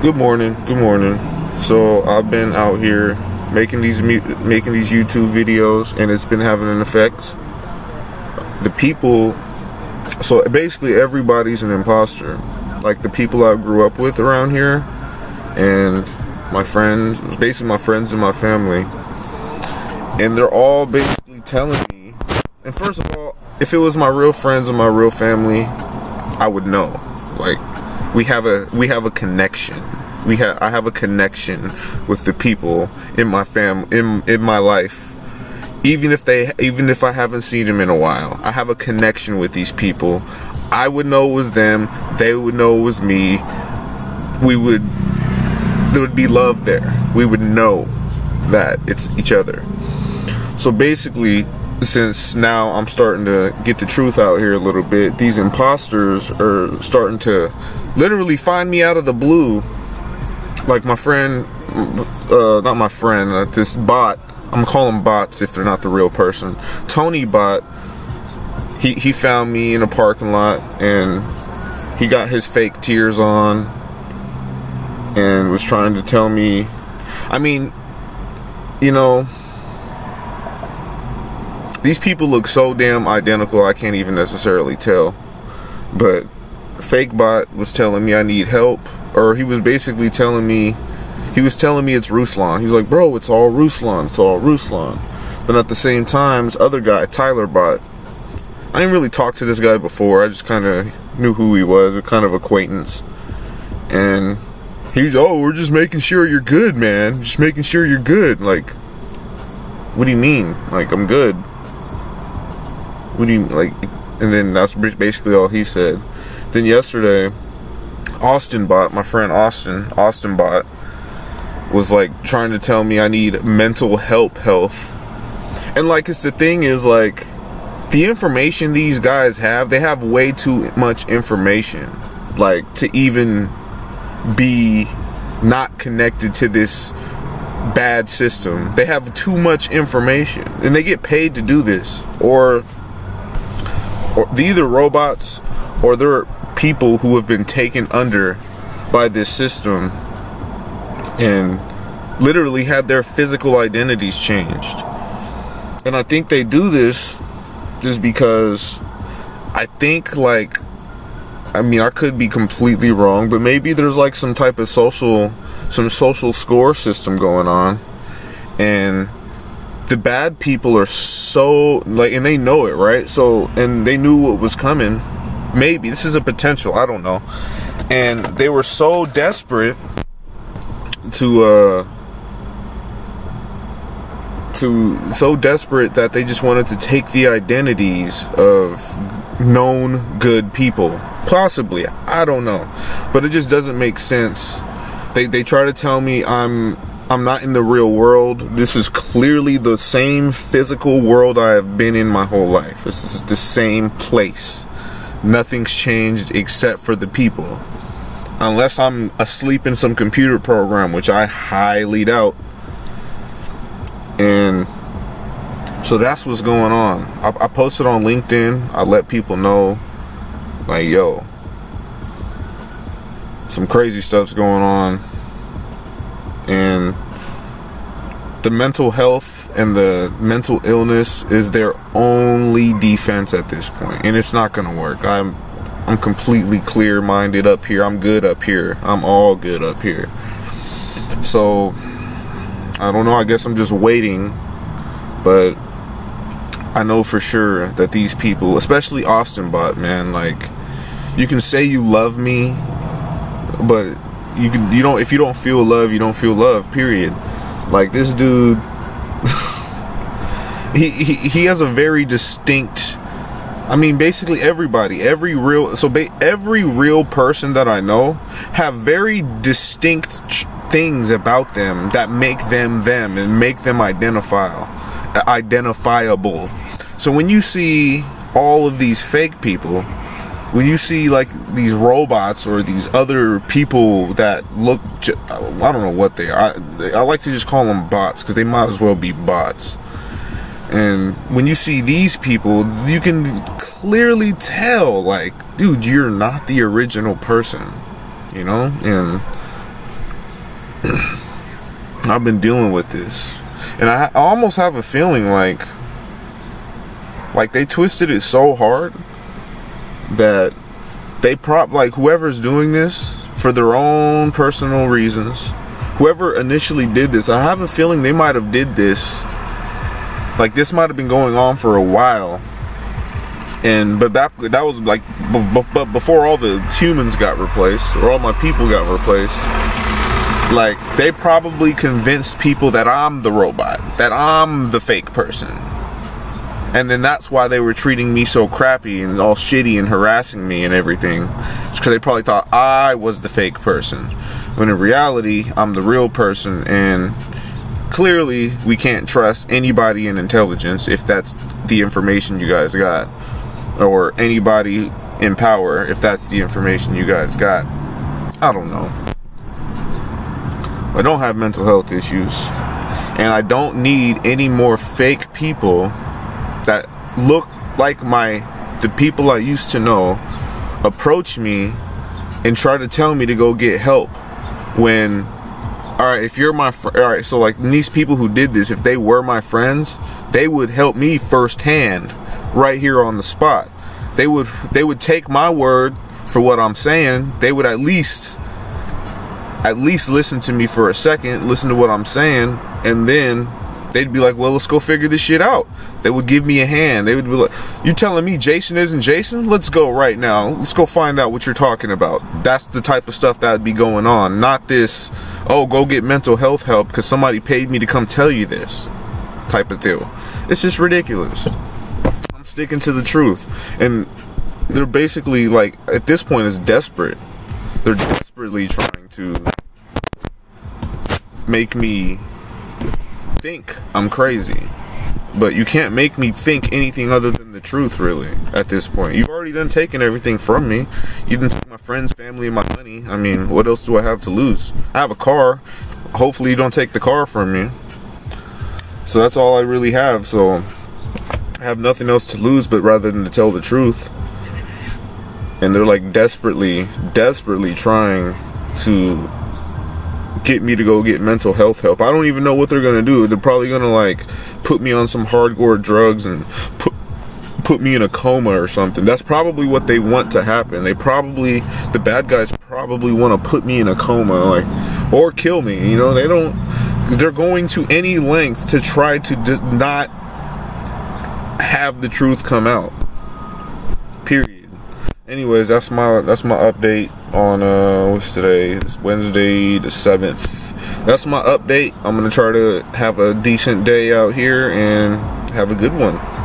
Good morning. Good morning. So I've been out here making these making these YouTube videos, and it's been having an effect. The people, so basically everybody's an imposter. Like the people I grew up with around here, and my friends, basically my friends and my family, and they're all basically telling me. And first of all, if it was my real friends and my real family, I would know. Like we have a we have a connection. We have I have a connection with the people in my fam in in my life. Even if they even if I haven't seen them in a while, I have a connection with these people. I would know it was them. They would know it was me. We would there would be love there. We would know that it's each other. So basically, since now I'm starting to get the truth out here a little bit, these imposters are starting to literally find me out of the blue. Like my friend, uh, not my friend, uh, this bot. I'm calling bots if they're not the real person. Tony Bot. He he found me in a parking lot and he got his fake tears on and was trying to tell me. I mean, you know these people look so damn identical I can't even necessarily tell. But fake bot was telling me I need help or he was basically telling me he was telling me it's Ruslan. He's like, "Bro, it's all Ruslan. It's all Ruslan." Then at the same time, this other guy, Tyler bot. I didn't really talk to this guy before. I just kind of knew who he was, a kind of acquaintance. And he's, "Oh, we're just making sure you're good, man. Just making sure you're good." Like, what do you mean? Like, I'm good. What do you like? And then that's basically all he said. Then yesterday, Austin bot, my friend Austin, Austin bot, was like trying to tell me I need mental help health. And like it's the thing is like the information these guys have, they have way too much information. Like to even be not connected to this bad system. They have too much information and they get paid to do this. Or or either robots or they're people who have been taken under by this system and literally had their physical identities changed. And I think they do this just because I think like I mean I could be completely wrong, but maybe there's like some type of social some social score system going on. And the bad people are so like and they know it right? So and they knew what was coming maybe. This is a potential. I don't know. And they were so desperate to uh to so desperate that they just wanted to take the identities of known good people. Possibly. I don't know. But it just doesn't make sense. They they try to tell me i'm I'm not in the real world. This is clearly the same physical world I have been in my whole life. This is the same place. Nothing's changed except for the people. Unless I'm asleep in some computer program, which I highly doubt. And so that's what's going on. I, I posted on LinkedIn. I let people know, like, yo, some crazy stuff's going on and the mental health and the mental illness is their only defense at this point and it's not gonna work. I'm i'm completely clear minded up here. I'm good up here. I'm all good up here. So i don't know. I guess i'm just waiting but i know for sure that these people especially austin bot man like you can say you love me but you can you don't if you don't feel love you don't feel love period like this dude he, he he has a very distinct I mean basically everybody every real so ba- every real person that I know have very distinct things about them that make them them and make them identifiable identifiable. So when you see all of these fake people when you see like these robots or these other people that look i don't know what they are. I, I like to just call them bots because they might as well be bots. And when you see these people you can clearly tell like dude you're not the original person you know? And I've been dealing with this, and I, I almost have a feeling like like they twisted it so hard that they prop like whoever's doing this for their own personal reasons whoever initially did this i have a feeling they might have did this like this might have been going on for a while. And but that that was like but before all the humans got replaced or all my people got replaced like they probably convinced people that i'm the robot that i'm the fake person and then that's why they were treating me so crappy and all shitty and harassing me and everything. It's because they probably thought i was the fake person when in reality i'm the real person. And clearly we can't trust anybody in intelligence if that's the information you guys got or anybody in power if that's the information you guys got. I don't know. I don't have mental health issues. And i don't need any more fake people that look like my the people I used to know approach me and try to tell me to go get help when all right if you're my all right so like these people who did this if they were my friends they would help me firsthand right here on the spot. They would they would take my word for what I'm saying. They would at least at least listen to me for a second listen to what I'm saying and then they'd be like, well, let's go figure this shit out. They would give me a hand. They would be like, you telling me Jason isn't Jason? Let's go right now. Let's go find out what you're talking about. That's the type of stuff that would be going on. Not this, oh, go get mental health help because somebody paid me to come tell you this type of deal. It's just ridiculous. I'm sticking to the truth. And they're basically like, at this point, it's desperate. They're desperately trying to make me think I'm crazy. But you can't make me think anything other than the truth, really, at this point. You've already done taken everything from me. You didn't take my friends, family, and my money. I mean, what else do I have to lose? I have a car. Hopefully you don't take the car from me. So that's all I really have. So I have nothing else to lose but rather than to tell the truth. And they're like desperately, desperately trying to get me to go get mental health help. I don't even know what they're gonna do. They're probably gonna like put me on some hardcore drugs and put put me in a coma or something. That's probably what they want to happen. They probably the bad guys probably want to put me in a coma like or kill me. You know, they don't they're going to any length to try to not have the truth come out. Period. Anyways, that's my that's my update on uh what's today? It's Wednesday the seventh. That's my update. I'm gonna try to have a decent day out here and have a good one.